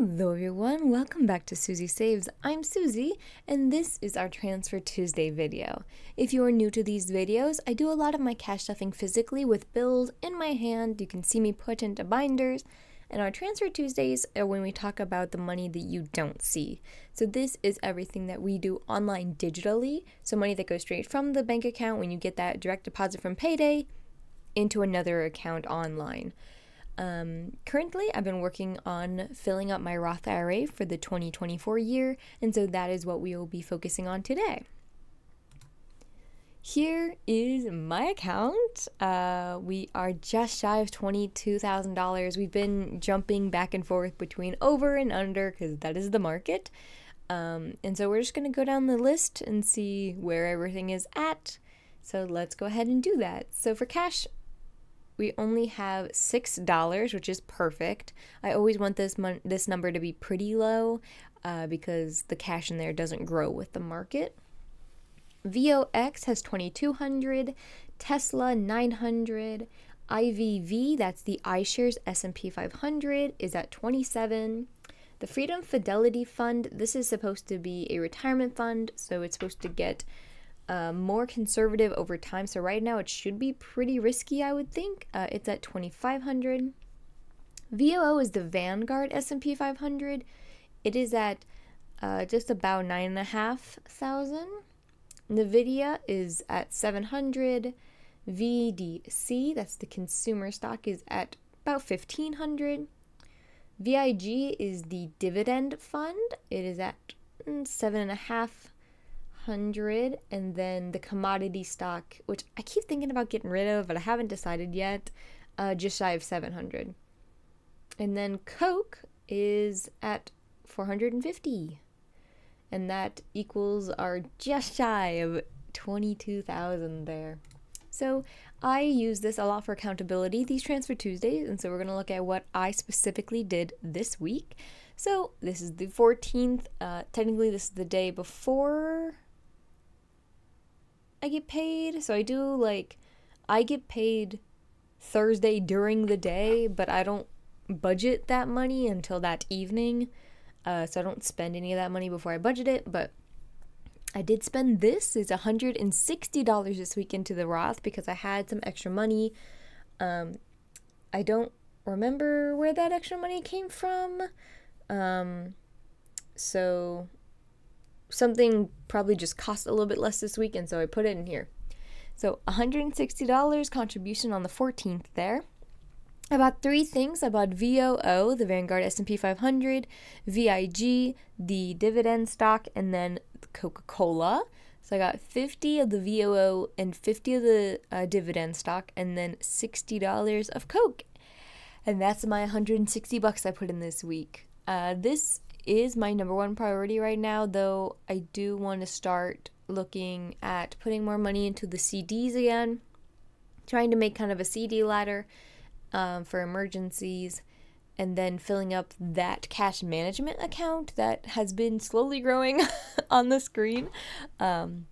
Hello everyone, welcome back to Suzy Saves. I'm Suzy, and this is our Transfer Tuesday video. If you are new to these videos, I do a lot of my cash stuffing physically with bills in my hand. You can see me put into binders, and our Transfer Tuesdays are when we talk about the money that you don't see. So this is everything that we do online digitally, so money that goes straight from the bank account when you get that direct deposit from payday into another account online. Um, currently, I've been working on filling up my Roth IRA for the 2024 year, and so that is what we will be focusing on today. Here is my account. Uh, we are just shy of $22,000. We've been jumping back and forth between over and under because that is the market. Um, and so we're just going to go down the list and see where everything is at. So let's go ahead and do that. So for cash, we only have $6, which is perfect. I always want this mon- this number to be pretty low uh, because the cash in there doesn't grow with the market. VOX has 2200, Tesla 900, IVV, that's the iShares S&P 500 is at 27. The Freedom Fidelity Fund, this is supposed to be a retirement fund, so it's supposed to get uh, more conservative over time. So right now it should be pretty risky, I would think. Uh, it's at 2,500. VOO is the Vanguard S&P 500. It is at uh, just about nine and a half thousand. Nvidia is at 700. VDC, that's the consumer stock, is at about 1500. VIG is the dividend fund. It is at mm, seven and a half hundred, and then the commodity stock, which I keep thinking about getting rid of, but I haven't decided yet, uh, just shy of seven hundred. And then Coke is at four hundred and fifty, and that equals our just shy of twenty two thousand there. So I use this a lot for accountability, these Transfer Tuesdays, and so we're going to look at what I specifically did this week. So this is the 14th. Uh, technically, this is the day before I get paid. So I do like I get paid Thursday during the day, but I don't budget that money until that evening. Uh, so I don't spend any of that money before I budget it, but I did spend this. It's $160 this week into the Roth because I had some extra money. Um, I don't remember where that extra money came from. Um, so something probably just cost a little bit less this week, and so I put it in here. So $160 contribution on the 14th there. I bought three things. I bought VOO, the Vanguard S&P 500, VIG, the dividend stock, and then Coca-Cola. So I got 50 of the VOO and 50 of the uh, dividend stock, and then $60 of Coke. And that's my 160 bucks I put in this week. Uh, this is my number one priority right now, though I do want to start looking at putting more money into the CDs again, trying to make kind of a CD ladder um, for emergencies, and then filling up that cash management account that has been slowly growing on the screen. Um,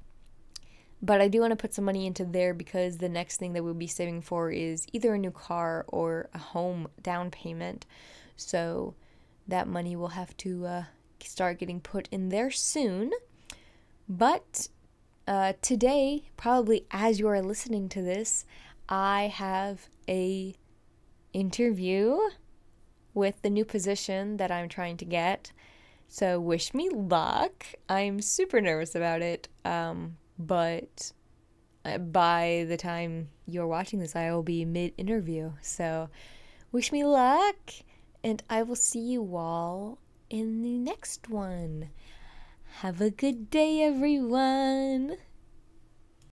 but I do want to put some money into there because the next thing that we'll be saving for is either a new car or a home down payment. So that money will have to uh, start getting put in there soon. But uh, today, probably as you are listening to this, I have a interview with the new position that I'm trying to get. So wish me luck. I'm super nervous about it. Um, but uh, by the time you're watching this, I will be mid interview. So wish me luck and I will see you all in the next one. Have a good day, everyone.